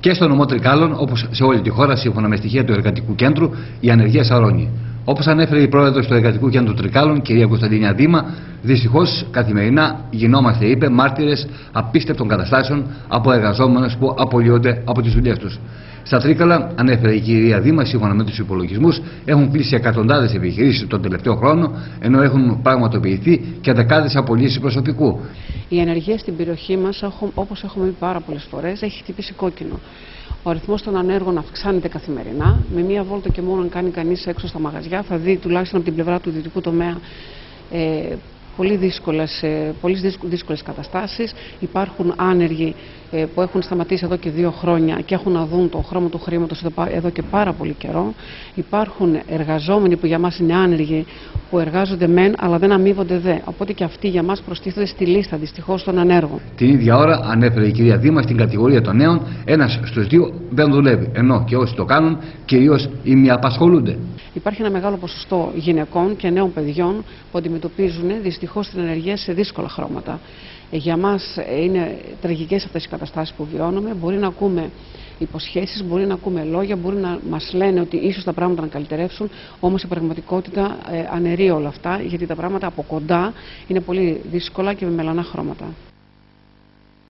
Και στο νομό Τρικάλων, όπως σε όλη τη χώρα, σύμφωνα με στοιχεία του Εργατικού Κέντρου, η ανεργία σαρώνει. Όπως ανέφερε η πρόεδρος του Εργατικού Κέντρου Τρικάλων, κυρία Κωνσταντίνια Δήμα, δυστυχώς καθημερινά γινόμαστε, είπε, μάρτυρες απίστευτων καταστάσεων από εργαζόμενους που απολύονται από τις δουλειές τους. Στα Τρίκαλα, ανέφερε η κυρία Δήμα, σύμφωνα με τους υπολογισμούς, έχουν κλείσει εκατοντάδες επιχειρήσεις τον τελευταίο χρόνο, ενώ έχουν πραγματοποιηθεί και δεκάδες απολύσεις προσωπικού. Η ενεργεία στην περιοχή μας, όπως έχουμε πει πάρα πολλές φορές, έχει χτυπήσει κόκκινο. Ο αριθμός των ανέργων αυξάνεται καθημερινά. Με μία βόλτα και μόνο, αν κάνει κανείς έξω στα μαγαζιά, θα δει τουλάχιστον από την πλευρά του ιδιωτικού τομέα ε, πολύ δύσκολες, ε, πολύ δύσκολες καταστάσεις. Υπάρχουν άνεργοι ε, που έχουν σταματήσει εδώ και δύο χρόνια και έχουν να δουν το χρώμα του χρήματος εδώ και πάρα πολύ καιρό. Υπάρχουν εργαζόμενοι που για μας είναι άνεργοι που εργάζονται μεν αλλά δεν αμείβονται δε. Οπότε και αυτοί για μας προστίθενται στη λίστα δυστυχώς των ανέργων. Την ίδια ώρα ανέφερε η κυρία Δήμα στην κατηγορία των νέων ένας στους δύο δεν δουλεύει. Ενώ και όσοι το κάνουν κυρίως ημιαπασχολούνται. Υπάρχει ένα μεγάλο ποσοστό γυναικών και νέων παιδιών που αντιμετωπίζουν δυστυχώς την ενεργεία σε δύσκολα χρώματα. Ε, για μας είναι τραγικές αυτές οι καταστάσεις που βιώνουμε. Μπορεί να ακούμε υποσχέσεις, μπορεί να ακούμε λόγια, μπορεί να μας λένε ότι ίσως τα πράγματα να καλυτερεύσουν, όμως η πραγματικότητα ε, αναιρεί όλα αυτά, γιατί τα πράγματα από κοντά είναι πολύ δύσκολα και με μελανά χρώματα.